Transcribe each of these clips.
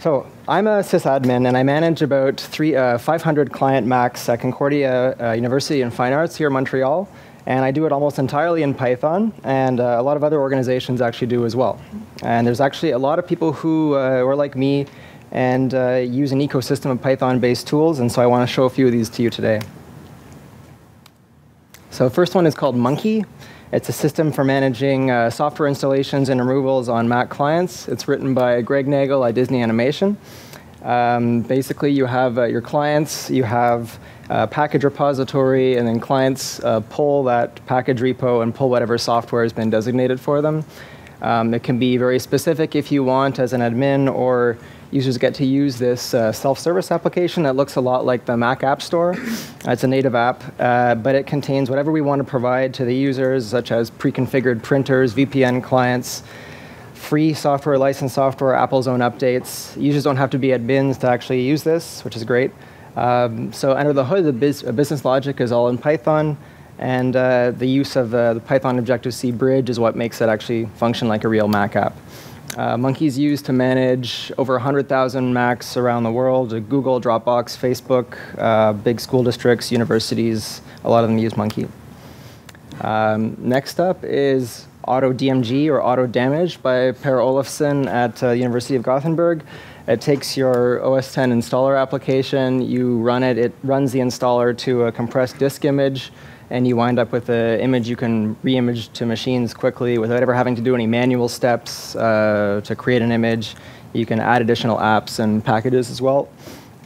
So I'm a sysadmin, and I manage about three, uh, 500 client Macs at Concordia uh, University in Fine Arts here in Montreal. And I do it almost entirely in Python, and uh, a lot of other organizations actually do as well. And there's actually a lot of people who, uh, are like me and uh, use an ecosystem of Python-based tools, and so I want to show a few of these to you today. So first one is called Munki. It's a system for managing uh, software installations and removals on Mac clients. It's written by Greg Neagle at Disney Animation. Um, basically, you have uh, your clients, you have uh, package repository, and then clients uh, pull that package repo and pull whatever software has been designated for them. Um, it can be very specific if you want as an admin, or users get to use this uh, self-service application that looks a lot like the Mac App Store. it's a native app, uh, but it contains whatever we want to provide to the users, such as pre-configured printers, VPN clients, free software, licensed software, Apple's own updates. Users don't have to be admins to actually use this, which is great. Um, so under the hood, the biz business logic is all in Python, and uh, the use of uh, the Python Objective-C bridge is what makes it actually function like a real Mac app. Uh, Munki's used to manage over 100,000 Macs around the world, Google, Dropbox, Facebook, uh, big school districts, universities, a lot of them use Munki. Um, next up is Auto DMG or Auto Damage by Per Olofsson at the uh, University of Gothenburg. It takes your OS 10 installer application, you run it, it runs the installer to a compressed disk image, and you wind up with an image you can re-image to machines quickly without ever having to do any manual steps uh, to create an image. You can add additional apps and packages as well.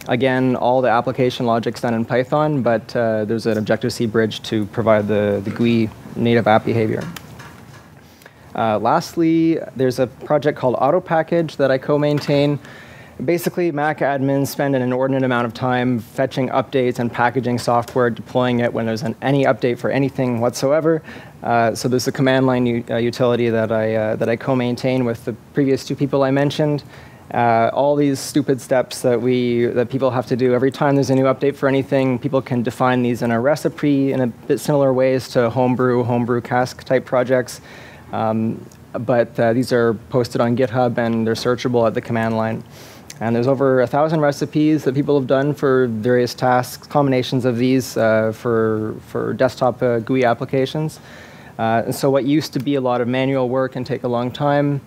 Again, all the application logic's done in Python, but uh, there's an Objective-C bridge to provide the, the GUI native app behavior. Uh, lastly, there's a project called AutoPackage that I co-maintain basically, Mac admins spend an inordinate amount of time fetching updates and packaging software, deploying it when there's an, any update for anything whatsoever. Uh, so there's a command line uh, utility that I, uh, that I co-maintain with the previous two people I mentioned. Uh, all these stupid steps that we that people have to do every time there's a new update for anything. People can define these in a recipe in a bit similar ways to homebrew, homebrew cask type projects. Um, but uh, these are posted on GitHub and they're searchable at the command line. And there's over a thousand recipes that people have done for various tasks, combinations of these uh, for, for desktop uh, GUI applications. Uh, and so what used to be a lot of manual work and take a long time,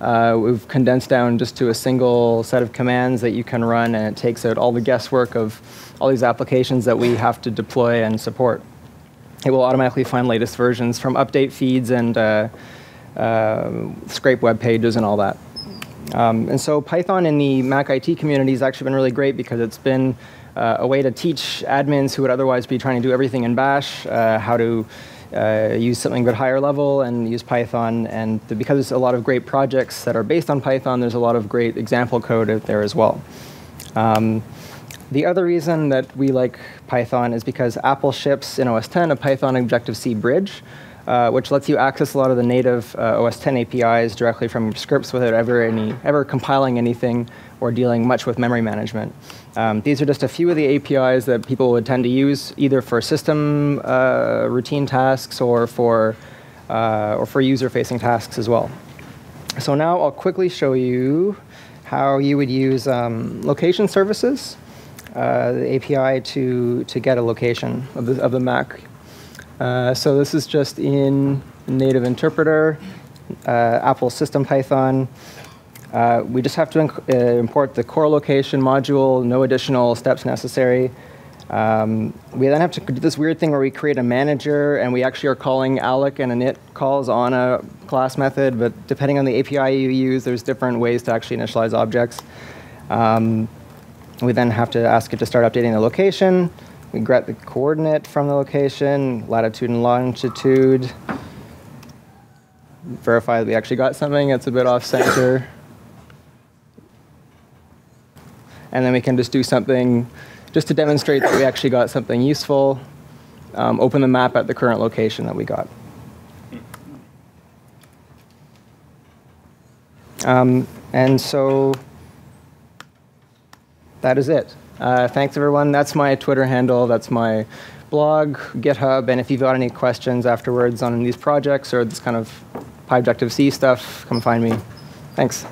uh, we've condensed down just to a single set of commands that you can run, and it takes out all the guesswork of all these applications that we have to deploy and support. It will automatically find latest versions from update feeds and uh, uh, scrape web pages and all that. Um, and so Python in the Mac IT community has actually been really great because it's been uh, a way to teach admins who would otherwise be trying to do everything in Bash uh, how to uh, use something at higher level and use Python. And the, because there's a lot of great projects that are based on Python, there's a lot of great example code out there as well. Um, the other reason that we like Python is because Apple ships in OS 10 a Python Objective-C bridge, uh, which lets you access a lot of the native uh, OS 10 APIs directly from scripts without ever any ever compiling anything or dealing much with memory management. Um, these are just a few of the APIs that people would tend to use either for system uh, routine tasks or for uh, or for user-facing tasks as well. So now I'll quickly show you how you would use um, location services, uh, the API to to get a location of the of the Mac uh, so this is just in native interpreter, uh, Apple System Python. Uh, we just have to uh, import the core location module, no additional steps necessary. Um, we then have to do this weird thing where we create a manager and we actually are calling alloc and init calls on a class method, but depending on the API you use, there's different ways to actually initialize objects. Um, we then have to ask it to start updating the location. We get the coordinate from the location, latitude and longitude. Verify that we actually got something that's a bit off center. And then we can just do something just to demonstrate that we actually got something useful. Um, open the map at the current location that we got. Um, and so that is it. Uh, thanks, everyone. That's my Twitter handle. That's my blog, GitHub. And if you've got any questions afterwards on these projects or this kind of PyObjective-C stuff, come find me. Thanks.